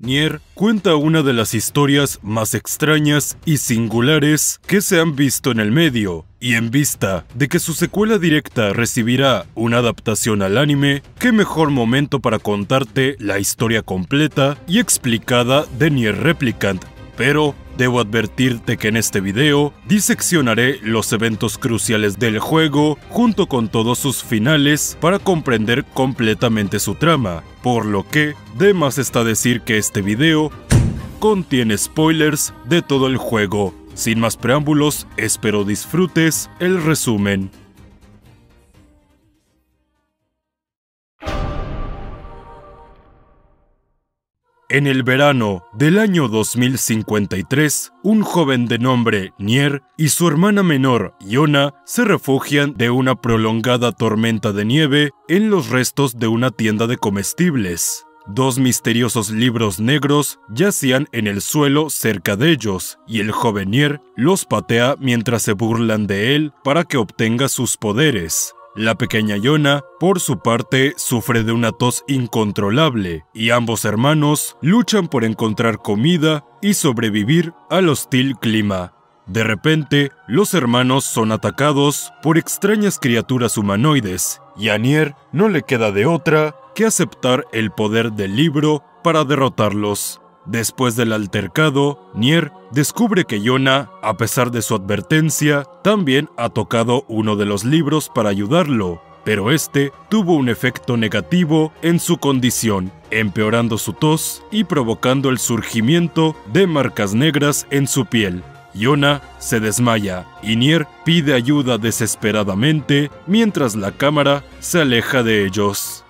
Nier cuenta una de las historias más extrañas y singulares que se han visto en el medio, y en vista de que su secuela directa recibirá una adaptación al anime, qué mejor momento para contarte la historia completa y explicada de Nier Replicant. Pero debo advertirte que en este video diseccionaré los eventos cruciales del juego junto con todos sus finales para comprender completamente su trama, por lo que de más está decir que este video contiene spoilers de todo el juego. Sin más preámbulos, espero disfrutes el resumen. En el verano del año 2053, un joven de nombre Nier y su hermana menor Yona se refugian de una prolongada tormenta de nieve en los restos de una tienda de comestibles. Dos misteriosos libros negros yacían en el suelo cerca de ellos, y el joven Nier los patea mientras se burlan de él para que obtenga sus poderes. La pequeña Yona, por su parte, sufre de una tos incontrolable y ambos hermanos luchan por encontrar comida y sobrevivir al hostil clima. De repente, los hermanos son atacados por extrañas criaturas humanoides y a Nier no le queda de otra que aceptar el poder del libro para derrotarlos. Después del altercado, Nier descubre que Yona, a pesar de su advertencia, también ha tocado uno de los libros para ayudarlo, pero este tuvo un efecto negativo en su condición, empeorando su tos y provocando el surgimiento de marcas negras en su piel. Yona se desmaya y Nier pide ayuda desesperadamente mientras la cámara se aleja de ellos.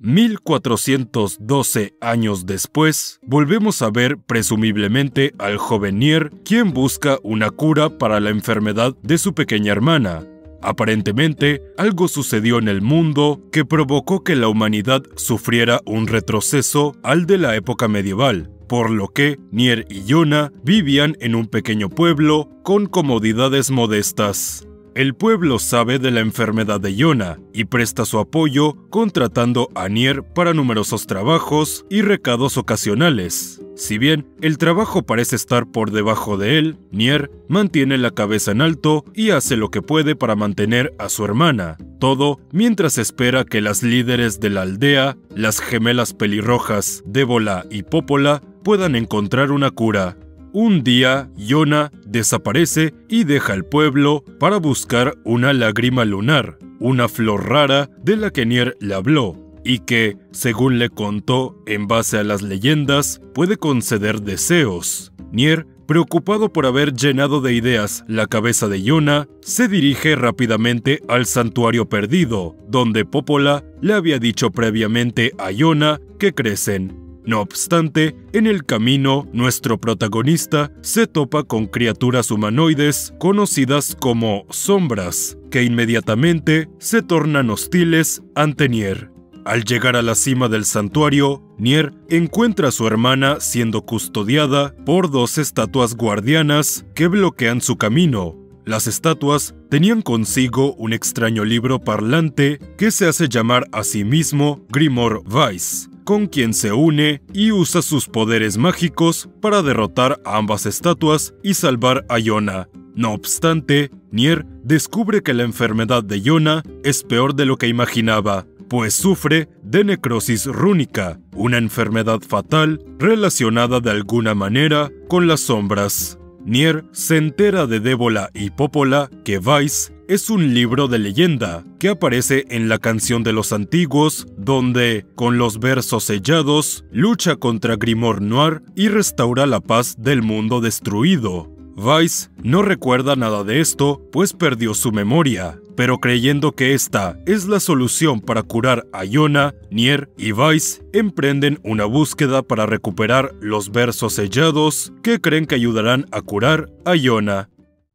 1412 años después, volvemos a ver presumiblemente al joven Nier, quien busca una cura para la enfermedad de su pequeña hermana. Aparentemente, algo sucedió en el mundo que provocó que la humanidad sufriera un retroceso al de la época medieval, por lo que Nier y Yona vivían en un pequeño pueblo con comodidades modestas. El pueblo sabe de la enfermedad de Yona y presta su apoyo contratando a Nier para numerosos trabajos y recados ocasionales. Si bien el trabajo parece estar por debajo de él, Nier mantiene la cabeza en alto y hace lo que puede para mantener a su hermana. Todo mientras espera que las líderes de la aldea, las gemelas pelirrojas, Débola y Popola, puedan encontrar una cura. Un día, Yona desaparece y deja el pueblo para buscar una lágrima lunar, una flor rara de la que Nier le habló, y que, según le contó en base a las leyendas, puede conceder deseos. Nier, preocupado por haber llenado de ideas la cabeza de Yona, se dirige rápidamente al santuario perdido, donde Popola le había dicho previamente a Yona que crecen. No obstante, en el camino, nuestro protagonista se topa con criaturas humanoides conocidas como sombras, que inmediatamente se tornan hostiles ante Nier. Al llegar a la cima del santuario, Nier encuentra a su hermana siendo custodiada por dos estatuas guardianas que bloquean su camino. Las estatuas tenían consigo un extraño libro parlante que se hace llamar a sí mismo Grimoire Weiss, con quien se une y usa sus poderes mágicos para derrotar a ambas estatuas y salvar a Yona. No obstante, Nier descubre que la enfermedad de Yona es peor de lo que imaginaba, pues sufre de necrosis rúnica, una enfermedad fatal relacionada de alguna manera con las sombras. Nier se entera de Débola y Popola que Vice es un libro de leyenda que aparece en la canción de los antiguos, donde, con los versos sellados, lucha contra Grimoire Noir y restaura la paz del mundo destruido. Vice no recuerda nada de esto, pues perdió su memoria, pero creyendo que esta es la solución para curar a Yona, Nier y Vice emprenden una búsqueda para recuperar los versos sellados que creen que ayudarán a curar a Yona.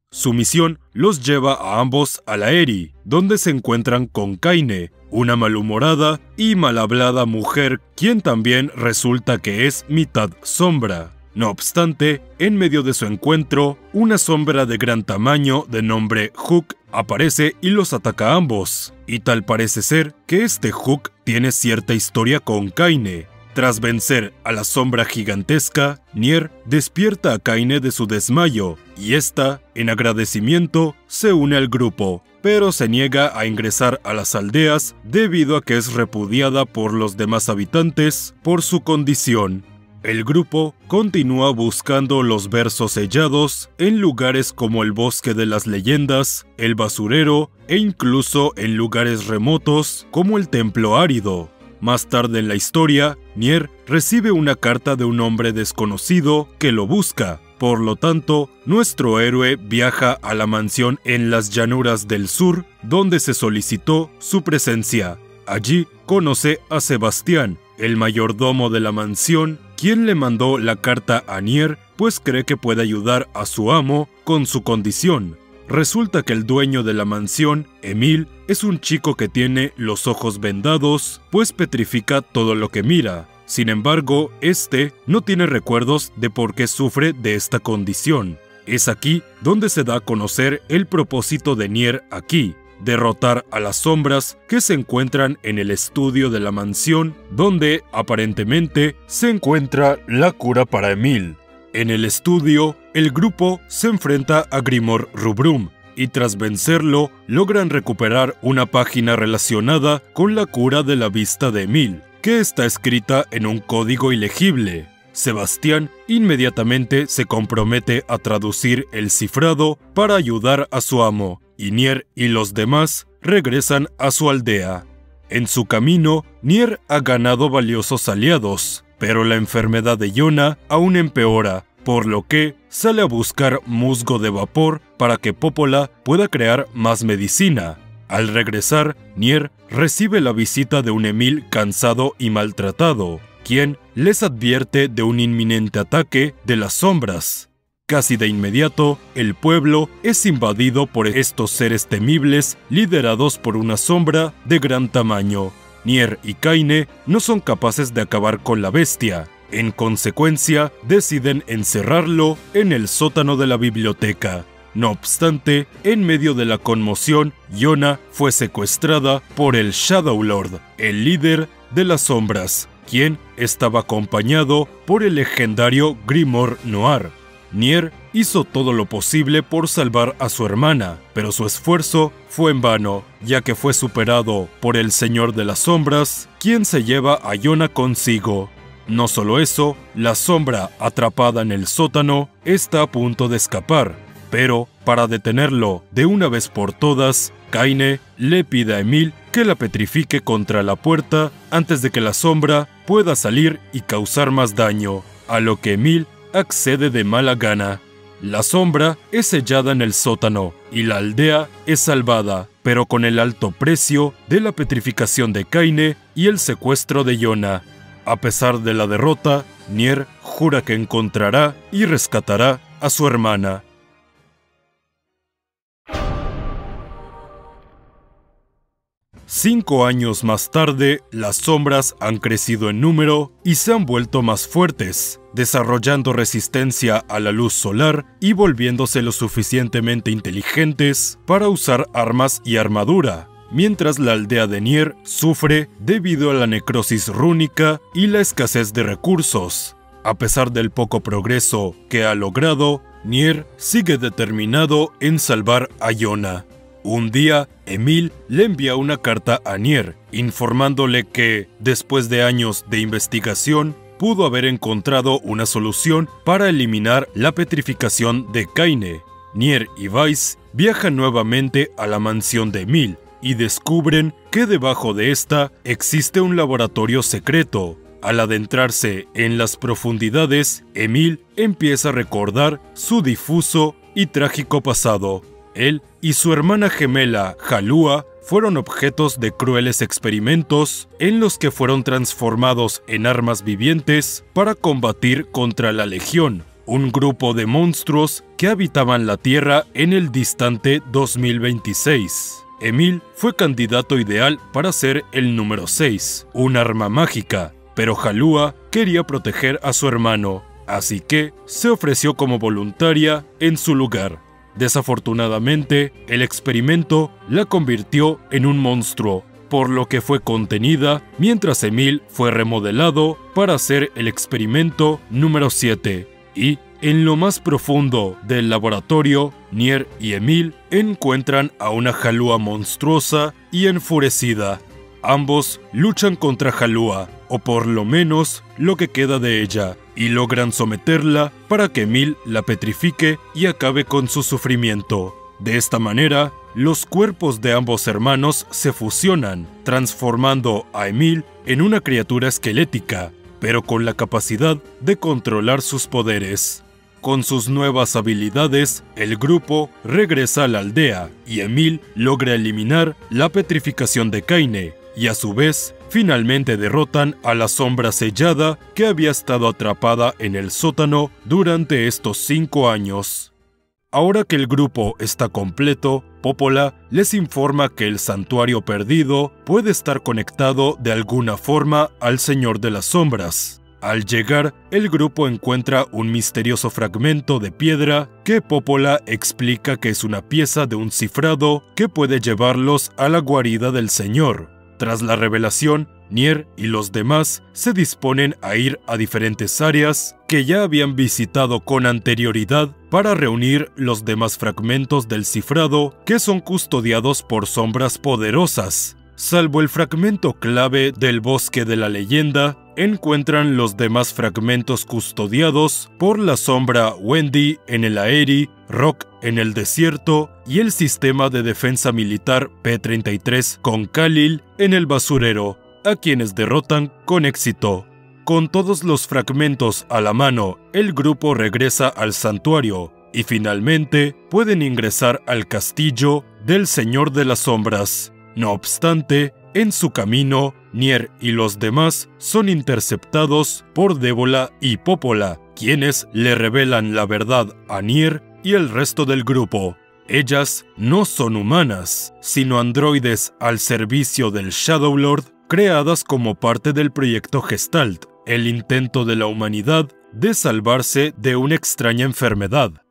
Su misión los lleva a ambos a la Eri, donde se encuentran con Kaine, una malhumorada y malhablada mujer, quien también resulta que es mitad sombra. No obstante, en medio de su encuentro, una sombra de gran tamaño de nombre Hook aparece y los ataca a ambos, y tal parece ser que este Hook tiene cierta historia con Kaine. Tras vencer a la sombra gigantesca, Nier despierta a Kaine de su desmayo, y ésta, en agradecimiento, se une al grupo, pero se niega a ingresar a las aldeas debido a que es repudiada por los demás habitantes por su condición. El grupo continúa buscando los versos sellados en lugares como el bosque de las leyendas, el basurero e incluso en lugares remotos como el templo árido. Más tarde en la historia, Nier recibe una carta de un hombre desconocido que lo busca. Por lo tanto, nuestro héroe viaja a la mansión en las llanuras del sur, donde se solicitó su presencia. Allí conoce a Sebastián, el mayordomo de la mansión, quien le mandó la carta a Nier, pues cree que puede ayudar a su amo con su condición. Resulta que el dueño de la mansión, Emil, es un chico que tiene los ojos vendados, pues petrifica todo lo que mira. Sin embargo, este no tiene recuerdos de por qué sufre de esta condición. Es aquí donde se da a conocer el propósito de Nier aquí, derrotar a las sombras que se encuentran en el estudio de la mansión donde aparentemente se encuentra la cura para Emil. En el estudio, el grupo se enfrenta a Grimor Rubrum y tras vencerlo logran recuperar una página relacionada con la cura de la vista de Emil, que está escrita en un código ilegible. Sebastián inmediatamente se compromete a traducir el cifrado para ayudar a su amo, y Nier y los demás regresan a su aldea. En su camino, Nier ha ganado valiosos aliados, pero la enfermedad de Yona aún empeora, por lo que sale a buscar musgo de vapor para que Popola pueda crear más medicina. Al regresar, Nier recibe la visita de un Emil cansado y maltratado, quien les advierte de un inminente ataque de las sombras. Casi de inmediato, el pueblo es invadido por estos seres temibles liderados por una sombra de gran tamaño. Nier y Kaine no son capaces de acabar con la bestia. En consecuencia, deciden encerrarlo en el sótano de la biblioteca. No obstante, en medio de la conmoción, Yona fue secuestrada por el Shadow Lord, el líder de las sombras, quien estaba acompañado por el legendario Grimor Noir. Nier hizo todo lo posible por salvar a su hermana, pero su esfuerzo fue en vano, ya que fue superado por el Señor de las Sombras, quien se lleva a Yona consigo. No solo eso, la sombra atrapada en el sótano está a punto de escapar, pero para detenerlo de una vez por todas, Kaine le pide a Emil que la petrifique contra la puerta antes de que la sombra pueda salir y causar más daño, a lo que Emil accede de mala gana. La sombra es sellada en el sótano y la aldea es salvada, pero con el alto precio de la petrificación de Kaine y el secuestro de Yona. A pesar de la derrota, Nier jura que encontrará y rescatará a su hermana. Cinco años más tarde, las sombras han crecido en número y se han vuelto más fuertes, desarrollando resistencia a la luz solar y volviéndose lo suficientemente inteligentes para usar armas y armadura, mientras la aldea de Nier sufre debido a la necrosis rúnica y la escasez de recursos. A pesar del poco progreso que ha logrado, Nier sigue determinado en salvar a Yona. Un día, Emil le envía una carta a Nier, informándole que, después de años de investigación, pudo haber encontrado una solución para eliminar la petrificación de Kaine. Nier y Weiss viajan nuevamente a la mansión de Emil y descubren que debajo de esta existe un laboratorio secreto. Al adentrarse en las profundidades, Emil empieza a recordar su difuso y trágico pasado. Él y su hermana gemela, Halua, fueron objetos de crueles experimentos en los que fueron transformados en armas vivientes para combatir contra la Legión, un grupo de monstruos que habitaban la Tierra en el distante 2026. Emil fue candidato ideal para ser el número 6, un arma mágica, pero Halua quería proteger a su hermano así que se ofreció como voluntaria en su lugar. Desafortunadamente, el experimento la convirtió en un monstruo, por lo que fue contenida mientras Emil fue remodelado para hacer el experimento número 7 y en lo más profundo del laboratorio, Nier y Emil encuentran a una Jalúa monstruosa y enfurecida. Ambos luchan contra Jalúa, o por lo menos lo que queda de ella, y logran someterla para que Emil la petrifique y acabe con su sufrimiento. De esta manera, los cuerpos de ambos hermanos se fusionan, transformando a Emil en una criatura esquelética, pero con la capacidad de controlar sus poderes. Con sus nuevas habilidades, el grupo regresa a la aldea y Emil logra eliminar la petrificación de Kaine y a su vez finalmente derrotan a la sombra sellada que había estado atrapada en el sótano durante estos cinco años. Ahora que el grupo está completo, Popola les informa que el santuario perdido puede estar conectado de alguna forma al Señor de las Sombras. Al llegar, el grupo encuentra un misterioso fragmento de piedra que Popola explica que es una pieza de un cifrado que puede llevarlos a la guarida del Señor. Tras la revelación, Nier y los demás se disponen a ir a diferentes áreas que ya habían visitado con anterioridad para reunir los demás fragmentos del cifrado que son custodiados por sombras poderosas. Salvo el fragmento clave del bosque de la leyenda, encuentran los demás fragmentos custodiados por la sombra Wendy en el Aeri, Rock en el desierto y el sistema de defensa militar P-33 con Khalil en el basurero, a quienes derrotan con éxito. Con todos los fragmentos a la mano, el grupo regresa al santuario y finalmente pueden ingresar al castillo del Señor de las Sombras. No obstante, en su camino, Nier y los demás son interceptados por Débola y Popola, quienes le revelan la verdad a Nier y el resto del grupo. Ellas no son humanas, sino androides al servicio del Shadow Lord, creadas como parte del proyecto Gestalt, el intento de la humanidad de salvarse de una extraña enfermedad.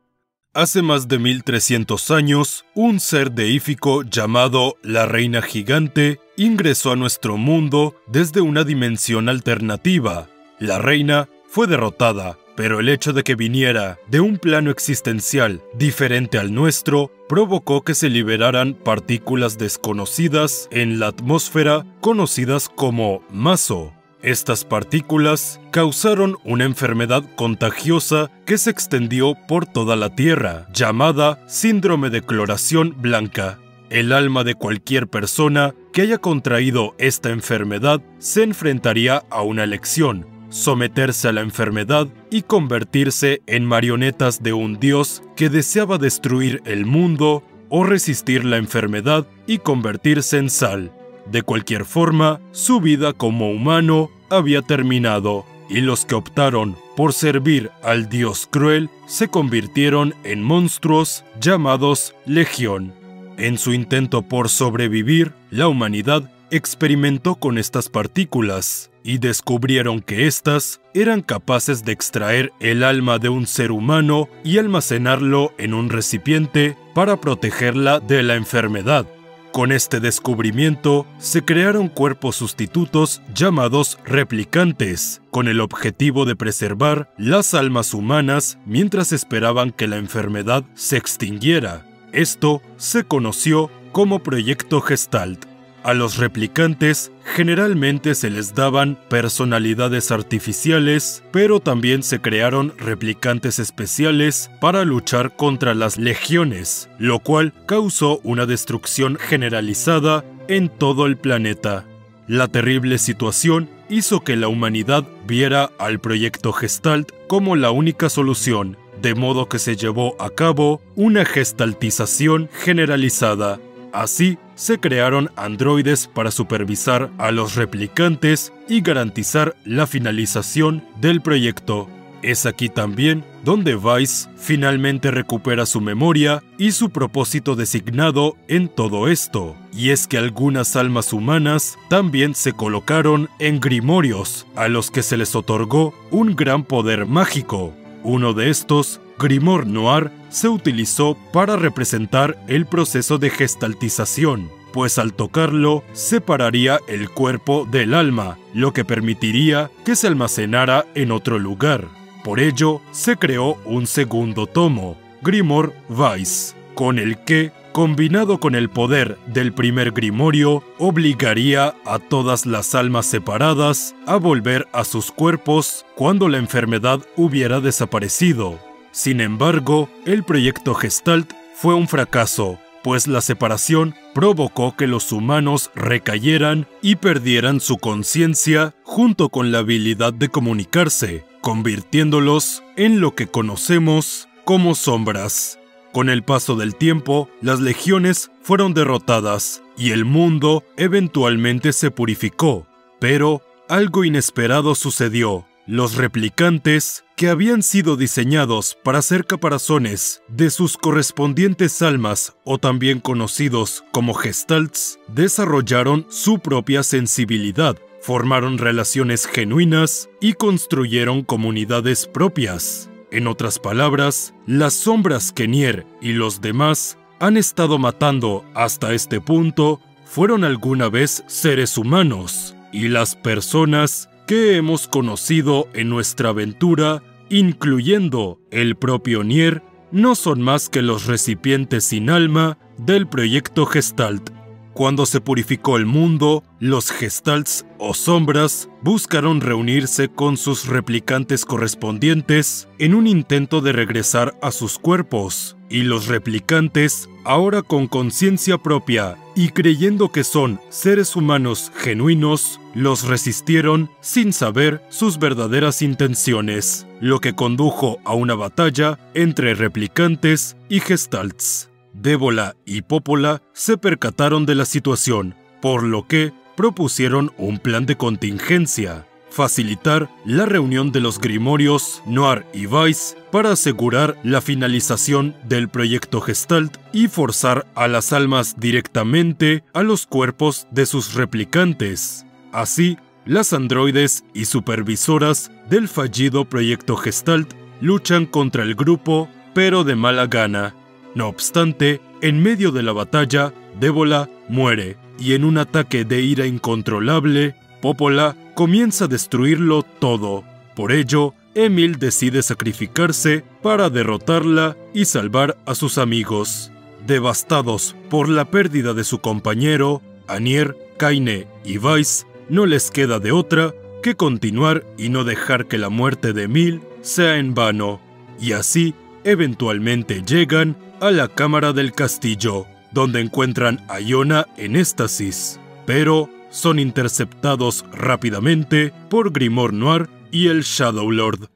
Hace más de 1300 años, un ser deífico llamado la Reina Gigante ingresó a nuestro mundo desde una dimensión alternativa. La Reina fue derrotada, pero el hecho de que viniera de un plano existencial diferente al nuestro provocó que se liberaran partículas desconocidas en la atmósfera conocidas como maso. Estas partículas causaron una enfermedad contagiosa que se extendió por toda la Tierra, llamada síndrome de cloración blanca. El alma de cualquier persona que haya contraído esta enfermedad se enfrentaría a una elección, someterse a la enfermedad y convertirse en marionetas de un dios que deseaba destruir el mundo o resistir la enfermedad y convertirse en sal. De cualquier forma, su vida como humano había terminado y los que optaron por servir al dios cruel se convirtieron en monstruos llamados Legión. En su intento por sobrevivir, la humanidad experimentó con estas partículas y descubrieron que éstas eran capaces de extraer el alma de un ser humano y almacenarlo en un recipiente para protegerla de la enfermedad. Con este descubrimiento se crearon cuerpos sustitutos llamados replicantes, con el objetivo de preservar las almas humanas mientras esperaban que la enfermedad se extinguiera. Esto se conoció como Proyecto Gestalt. A los replicantes generalmente se les daban personalidades artificiales, pero también se crearon replicantes especiales para luchar contra las legiones, lo cual causó una destrucción generalizada en todo el planeta. La terrible situación hizo que la humanidad viera al proyecto Gestalt como la única solución, de modo que se llevó a cabo una gestaltización generalizada Así, se crearon androides para supervisar a los replicantes y garantizar la finalización del proyecto. Es aquí también donde Weiss finalmente recupera su memoria y su propósito designado en todo esto. Y es que algunas almas humanas también se colocaron en grimorios, a los que se les otorgó un gran poder mágico. Uno de estos, Grimoire Noir, se utilizó para representar el proceso de gestaltización, pues al tocarlo separaría el cuerpo del alma, lo que permitiría que se almacenara en otro lugar. Por ello, se creó un segundo tomo, Grimoire Weiss, con el que, combinado con el poder del primer grimorio, obligaría a todas las almas separadas a volver a sus cuerpos cuando la enfermedad hubiera desaparecido. Sin embargo, el proyecto Gestalt fue un fracaso, pues la separación provocó que los humanos recayeran y perdieran su conciencia junto con la habilidad de comunicarse, convirtiéndolos en lo que conocemos como sombras. Con el paso del tiempo, las legiones fueron derrotadas y el mundo eventualmente se purificó. Pero algo inesperado sucedió. Los replicantes, que habían sido diseñados para ser caparazones de sus correspondientes almas o también conocidos como gestalts, desarrollaron su propia sensibilidad formaron relaciones genuinas y construyeron comunidades propias. En otras palabras, las sombras que Nier y los demás han estado matando hasta este punto fueron alguna vez seres humanos y las personas que hemos conocido en nuestra aventura, incluyendo el propio Nier, no son más que los recipientes sin alma del proyecto Gestalt cuando se purificó el mundo, los gestalts o sombras buscaron reunirse con sus replicantes correspondientes en un intento de regresar a sus cuerpos, y los replicantes, ahora con conciencia propia y creyendo que son seres humanos genuinos, los resistieron sin saber sus verdaderas intenciones, lo que condujo a una batalla entre replicantes y gestalts. Débola y Popola se percataron de la situación, por lo que propusieron un plan de contingencia, facilitar la reunión de los grimorios Noir y Weiss para asegurar la finalización del proyecto Gestalt y forzar a las almas directamente a los cuerpos de sus replicantes. Así, las androides y supervisoras del fallido proyecto Gestalt luchan contra el grupo, pero de mala gana, no obstante, en medio de la batalla, Débola muere y en un ataque de ira incontrolable, Popola comienza a destruirlo todo. Por ello, Emil decide sacrificarse para derrotarla y salvar a sus amigos. Devastados por la pérdida de su compañero, Anier, Kaine y Weiss, no les queda de otra que continuar y no dejar que la muerte de Emil sea en vano. Y así, eventualmente llegan a la cámara del castillo, donde encuentran a Iona en éxtasis, pero son interceptados rápidamente por Grimoire Noir y el Shadow Lord.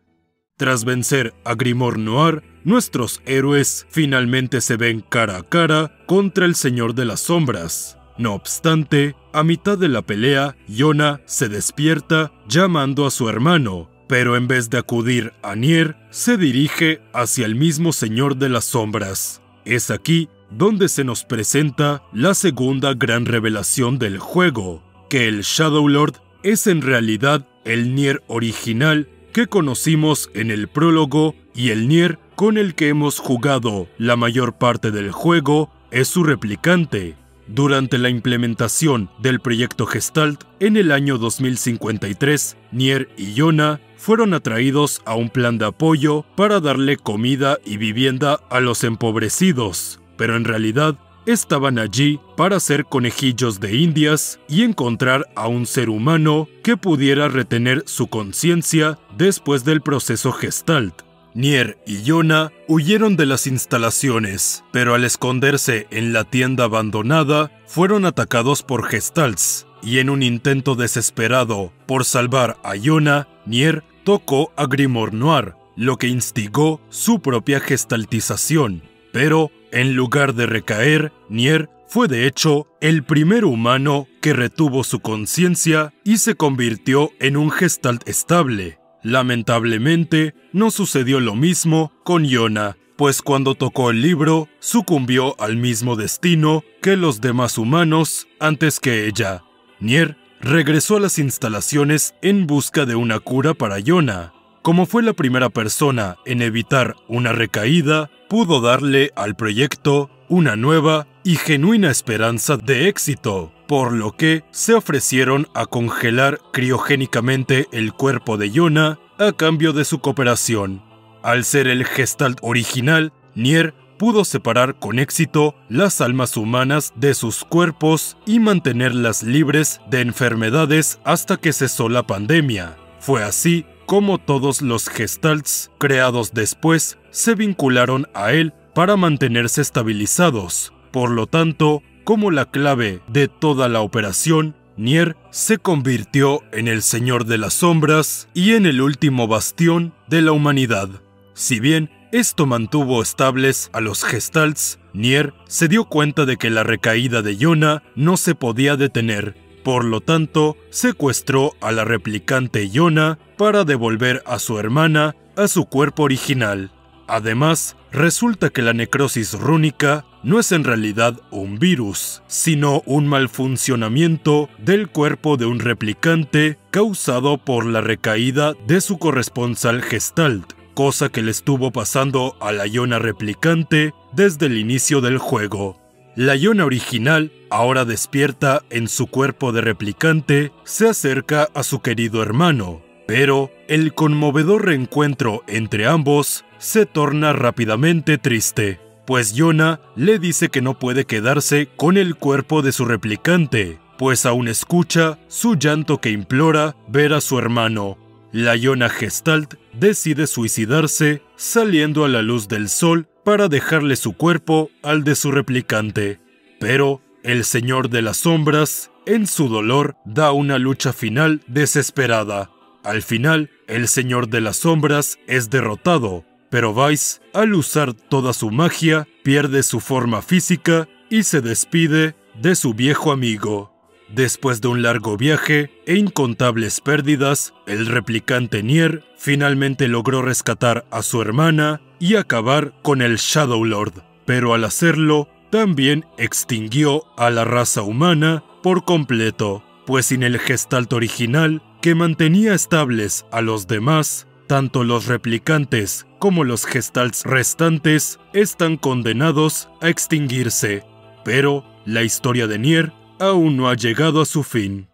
Tras vencer a Grimoire Noir, nuestros héroes finalmente se ven cara a cara contra el Señor de las Sombras. No obstante, a mitad de la pelea, Iona se despierta llamando a su hermano, pero en vez de acudir a Nier, se dirige hacia el mismo Señor de las Sombras. Es aquí donde se nos presenta la segunda gran revelación del juego, que el Shadow Lord es en realidad el Nier original que conocimos en el prólogo y el Nier con el que hemos jugado la mayor parte del juego es su replicante. Durante la implementación del proyecto Gestalt en el año 2053, Nier y Yona fueron atraídos a un plan de apoyo para darle comida y vivienda a los empobrecidos, pero en realidad estaban allí para ser conejillos de indias y encontrar a un ser humano que pudiera retener su conciencia después del proceso Gestalt. Nier y Yona huyeron de las instalaciones, pero al esconderse en la tienda abandonada, fueron atacados por Gestalts, y en un intento desesperado por salvar a Yona, Nier tocó a Grimoire Noir, lo que instigó su propia gestaltización. Pero, en lugar de recaer, Nier fue de hecho el primer humano que retuvo su conciencia y se convirtió en un gestalt estable, Lamentablemente, no sucedió lo mismo con Yona, pues cuando tocó el libro, sucumbió al mismo destino que los demás humanos antes que ella. Nier regresó a las instalaciones en busca de una cura para Yona. Como fue la primera persona en evitar una recaída, pudo darle al proyecto una nueva y genuina esperanza de éxito, por lo que se ofrecieron a congelar criogénicamente el cuerpo de Yona a cambio de su cooperación. Al ser el Gestalt original, Nier pudo separar con éxito las almas humanas de sus cuerpos y mantenerlas libres de enfermedades hasta que cesó la pandemia. Fue así como todos los gestalts creados después se vincularon a él para mantenerse estabilizados. Por lo tanto, como la clave de toda la operación, Nier se convirtió en el Señor de las Sombras y en el último bastión de la humanidad. Si bien esto mantuvo estables a los Gestalts, Nier se dio cuenta de que la recaída de Yona no se podía detener. Por lo tanto, secuestró a la replicante Yona para devolver a su hermana a su cuerpo original. Además, resulta que la necrosis rúnica no es en realidad un virus, sino un mal funcionamiento del cuerpo de un replicante causado por la recaída de su corresponsal Gestalt cosa que le estuvo pasando a la Iona replicante desde el inicio del juego. La Iona original, ahora despierta en su cuerpo de replicante, se acerca a su querido hermano, pero el conmovedor reencuentro entre ambos se torna rápidamente triste, pues Iona le dice que no puede quedarse con el cuerpo de su replicante, pues aún escucha su llanto que implora ver a su hermano, la Iona Gestalt decide suicidarse saliendo a la luz del sol para dejarle su cuerpo al de su replicante. Pero el Señor de las Sombras, en su dolor, da una lucha final desesperada. Al final, el Señor de las Sombras es derrotado, pero Vice, al usar toda su magia, pierde su forma física y se despide de su viejo amigo. Después de un largo viaje e incontables pérdidas, el replicante Nier finalmente logró rescatar a su hermana y acabar con el Shadow Lord, pero al hacerlo también extinguió a la raza humana por completo, pues sin el gestalt original que mantenía estables a los demás, tanto los replicantes como los gestalts restantes están condenados a extinguirse. Pero la historia de Nier aún no ha llegado a su fin.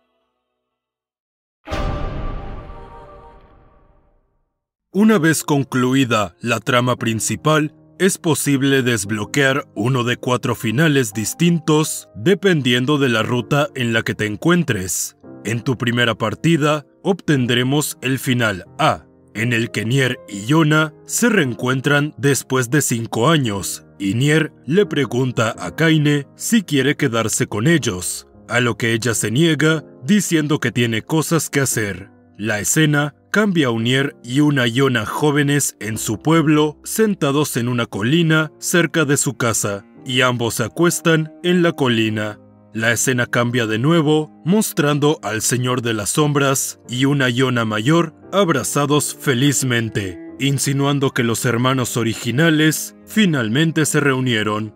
Una vez concluida la trama principal, es posible desbloquear uno de cuatro finales distintos dependiendo de la ruta en la que te encuentres. En tu primera partida obtendremos el final A, en el que Nier y Yona se reencuentran después de cinco años y Nier le pregunta a Kaine si quiere quedarse con ellos, a lo que ella se niega diciendo que tiene cosas que hacer. La escena cambia a Nier y una Yona jóvenes en su pueblo sentados en una colina cerca de su casa y ambos se acuestan en la colina. La escena cambia de nuevo, mostrando al Señor de las Sombras y una Yona mayor abrazados felizmente insinuando que los hermanos originales finalmente se reunieron.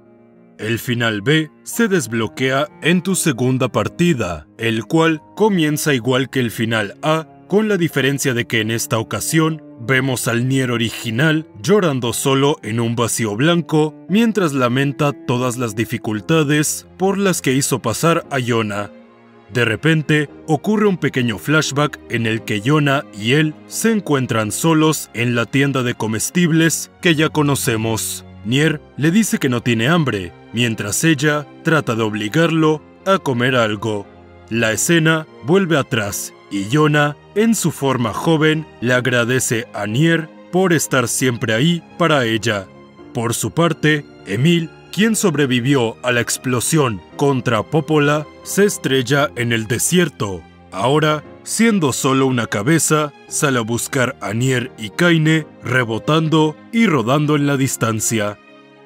El final B se desbloquea en tu segunda partida, el cual comienza igual que el final A, con la diferencia de que en esta ocasión vemos al Nier original llorando solo en un vacío blanco mientras lamenta todas las dificultades por las que hizo pasar a Yona. De repente, ocurre un pequeño flashback en el que Yona y él se encuentran solos en la tienda de comestibles que ya conocemos. Nier le dice que no tiene hambre, mientras ella trata de obligarlo a comer algo. La escena vuelve atrás y Yona, en su forma joven, le agradece a Nier por estar siempre ahí para ella. Por su parte, Emil quien sobrevivió a la explosión contra Popola, se estrella en el desierto. Ahora, siendo solo una cabeza, sale a buscar a Nier y Kaine, rebotando y rodando en la distancia.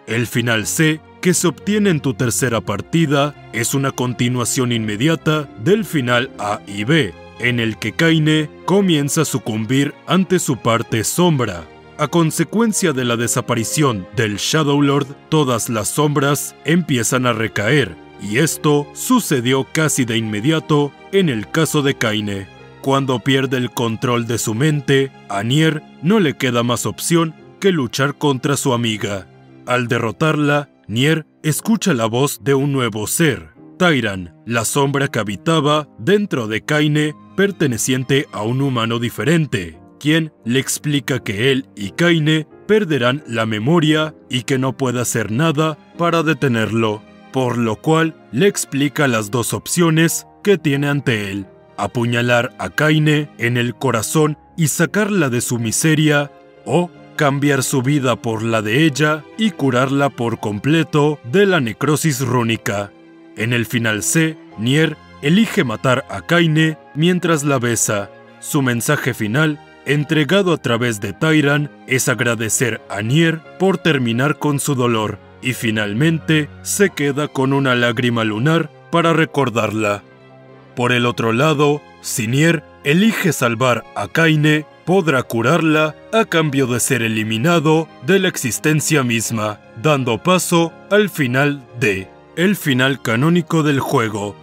El final C, que se obtiene en tu tercera partida, es una continuación inmediata del final A y B, en el que Kaine comienza a sucumbir ante su parte sombra. A consecuencia de la desaparición del Shadow Lord, todas las sombras empiezan a recaer, y esto sucedió casi de inmediato en el caso de Kaine. Cuando pierde el control de su mente, a Nier no le queda más opción que luchar contra su amiga. Al derrotarla, Nier escucha la voz de un nuevo ser, Tyran, la sombra que habitaba dentro de Kaine perteneciente a un humano diferente, quien le explica que él y Kaine perderán la memoria y que no puede hacer nada para detenerlo, por lo cual le explica las dos opciones que tiene ante él, apuñalar a Kaine en el corazón y sacarla de su miseria, o cambiar su vida por la de ella y curarla por completo de la necrosis rúnica. En el final C, Nier elige matar a Kaine mientras la besa. Su mensaje final, entregado a través de Tyran, es agradecer a Nier por terminar con su dolor y finalmente se queda con una lágrima lunar para recordarla. Por el otro lado, si Nier elige salvar a Kaine, podrá curarla a cambio de ser eliminado de la existencia misma, dando paso al final de el final canónico del juego.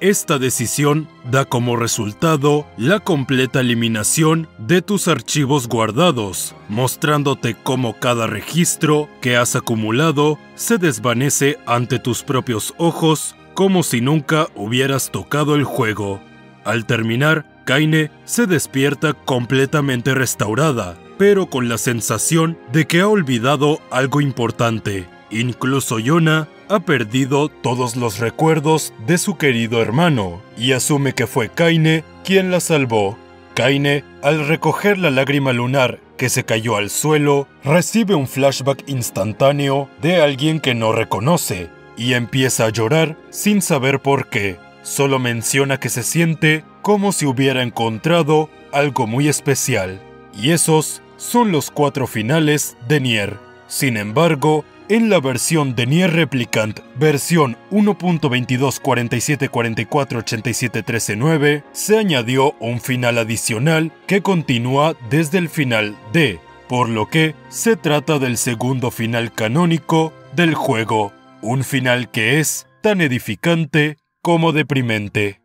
Esta decisión da como resultado la completa eliminación de tus archivos guardados, mostrándote cómo cada registro que has acumulado se desvanece ante tus propios ojos como si nunca hubieras tocado el juego. Al terminar, Kaine se despierta completamente restaurada, pero con la sensación de que ha olvidado algo importante. Incluso Yona ha perdido todos los recuerdos de su querido hermano y asume que fue Kaine quien la salvó. Kaine, al recoger la lágrima lunar que se cayó al suelo, recibe un flashback instantáneo de alguien que no reconoce y empieza a llorar sin saber por qué. Solo menciona que se siente como si hubiera encontrado algo muy especial. Y esos son los cuatro finales de Nier. Sin embargo, en la versión de Nier Replicant, versión 1.2247448713.9, se añadió un final adicional que continúa desde el final de, por lo que se trata del segundo final canónico del juego, un final que es tan edificante como deprimente.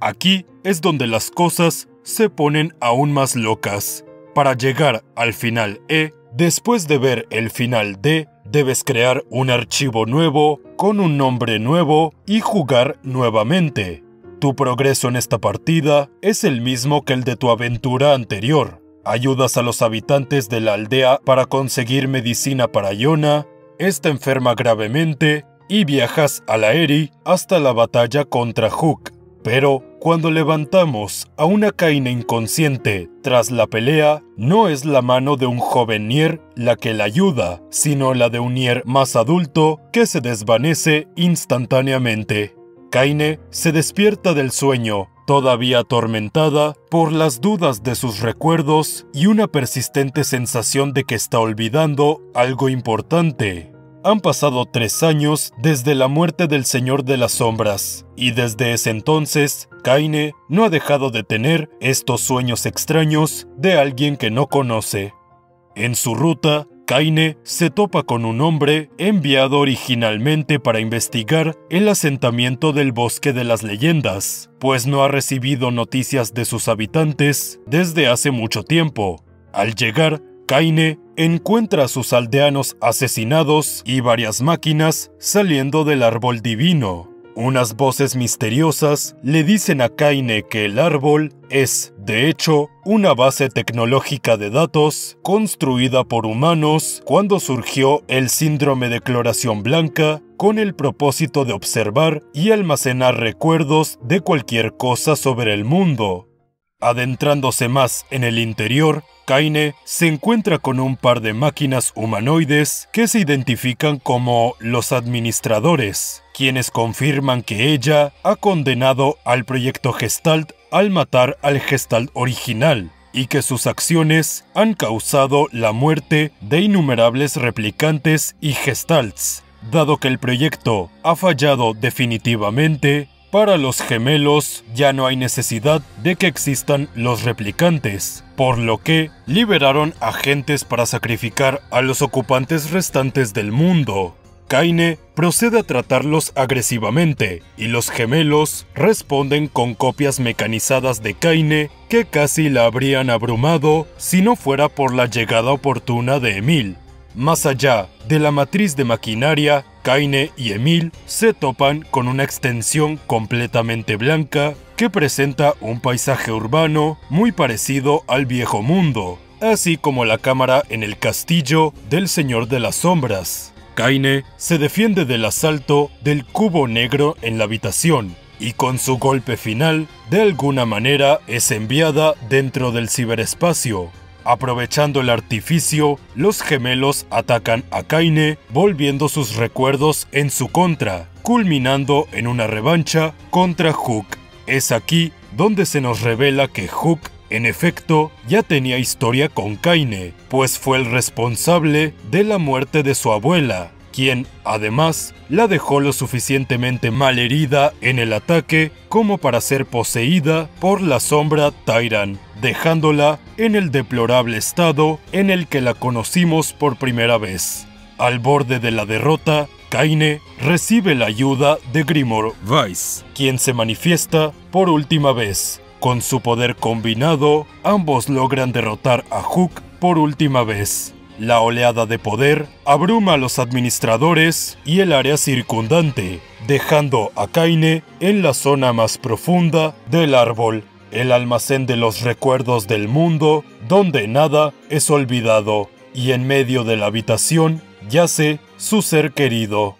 Aquí es donde las cosas se ponen aún más locas. Para llegar al final E, después de ver el final D, debes crear un archivo nuevo con un nombre nuevo y jugar nuevamente. Tu progreso en esta partida es el mismo que el de tu aventura anterior. Ayudas a los habitantes de la aldea para conseguir medicina para Yona, esta enferma gravemente y viajas a la Eri hasta la batalla contra Hook. Pero cuando levantamos a una Kaine inconsciente tras la pelea, no es la mano de un joven Nier la que la ayuda, sino la de un Nier más adulto que se desvanece instantáneamente. Kaine se despierta del sueño, todavía atormentada por las dudas de sus recuerdos y una persistente sensación de que está olvidando algo importante. Han pasado tres años desde la muerte del Señor de las Sombras, y desde ese entonces, Kaine no ha dejado de tener estos sueños extraños de alguien que no conoce. En su ruta, Kaine se topa con un hombre enviado originalmente para investigar el asentamiento del bosque de las leyendas, pues no ha recibido noticias de sus habitantes desde hace mucho tiempo. Al llegar, Kaine encuentra a sus aldeanos asesinados y varias máquinas saliendo del árbol divino. Unas voces misteriosas le dicen a Kaine que el árbol es, de hecho, una base tecnológica de datos construida por humanos cuando surgió el síndrome de cloración blanca con el propósito de observar y almacenar recuerdos de cualquier cosa sobre el mundo. Adentrándose más en el interior, Kaine se encuentra con un par de máquinas humanoides que se identifican como los administradores, quienes confirman que ella ha condenado al proyecto Gestalt al matar al Gestalt original y que sus acciones han causado la muerte de innumerables replicantes y Gestalts, dado que el proyecto ha fallado definitivamente, para los gemelos ya no hay necesidad de que existan los replicantes, por lo que liberaron agentes para sacrificar a los ocupantes restantes del mundo. Kaine procede a tratarlos agresivamente y los gemelos responden con copias mecanizadas de Kaine que casi la habrían abrumado si no fuera por la llegada oportuna de Emil. Más allá de la matriz de maquinaria, Kaine y Emil se topan con una extensión completamente blanca que presenta un paisaje urbano muy parecido al viejo mundo, así como la cámara en el castillo del Señor de las Sombras. Kaine se defiende del asalto del cubo negro en la habitación y con su golpe final, de alguna manera es enviada dentro del ciberespacio. Aprovechando el artificio, los gemelos atacan a Kaine, volviendo sus recuerdos en su contra, culminando en una revancha contra Hook. Es aquí donde se nos revela que Hook en efecto, ya tenía historia con Kaine, pues fue el responsable de la muerte de su abuela, quien, además, la dejó lo suficientemente mal herida en el ataque como para ser poseída por la sombra Tyran, dejándola en el deplorable estado en el que la conocimos por primera vez. Al borde de la derrota, Kaine recibe la ayuda de Grimor Weiss, quien se manifiesta por última vez con su poder combinado, ambos logran derrotar a Hook por última vez. La oleada de poder abruma a los administradores y el área circundante, dejando a Kaine en la zona más profunda del árbol, el almacén de los recuerdos del mundo, donde nada es olvidado, y en medio de la habitación yace su ser querido.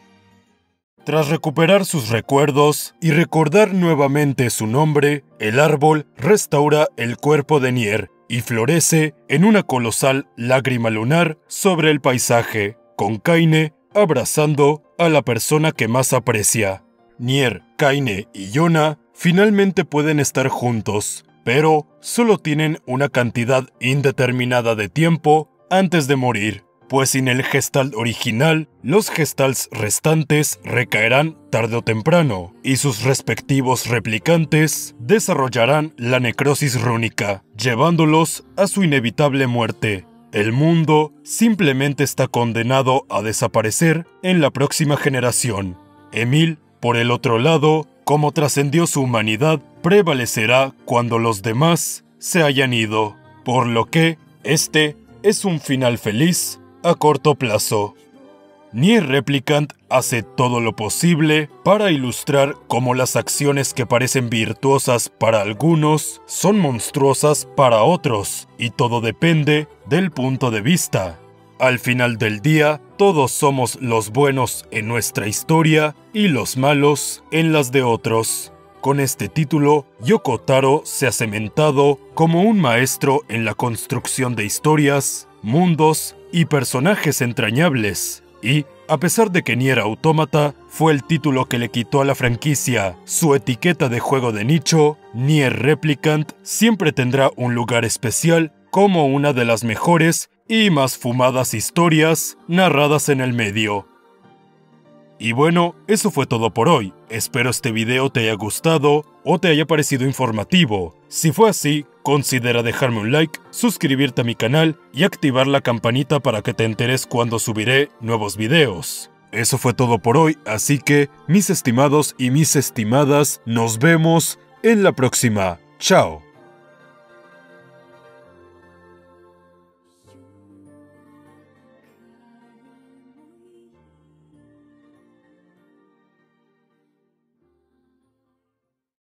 Tras recuperar sus recuerdos y recordar nuevamente su nombre, el árbol restaura el cuerpo de Nier y florece en una colosal lágrima lunar sobre el paisaje, con Kaine abrazando a la persona que más aprecia. Nier, Kaine y Yona finalmente pueden estar juntos, pero solo tienen una cantidad indeterminada de tiempo antes de morir pues sin el gestal original, los gestals restantes recaerán tarde o temprano, y sus respectivos replicantes desarrollarán la necrosis rúnica, llevándolos a su inevitable muerte. El mundo simplemente está condenado a desaparecer en la próxima generación. Emil, por el otro lado, como trascendió su humanidad, prevalecerá cuando los demás se hayan ido, por lo que este es un final feliz a corto plazo. Nier Replicant hace todo lo posible para ilustrar cómo las acciones que parecen virtuosas para algunos son monstruosas para otros, y todo depende del punto de vista. Al final del día, todos somos los buenos en nuestra historia y los malos en las de otros. Con este título, Yoko Taro se ha cementado como un maestro en la construcción de historias, mundos y personajes entrañables. Y, a pesar de que Nier Automata fue el título que le quitó a la franquicia su etiqueta de juego de nicho, Nier Replicant siempre tendrá un lugar especial como una de las mejores y más fumadas historias narradas en el medio. Y bueno, eso fue todo por hoy. Espero este video te haya gustado o te haya parecido informativo. Si fue así, considera dejarme un like, suscribirte a mi canal y activar la campanita para que te enteres cuando subiré nuevos videos. Eso fue todo por hoy, así que, mis estimados y mis estimadas, nos vemos en la próxima. Chao.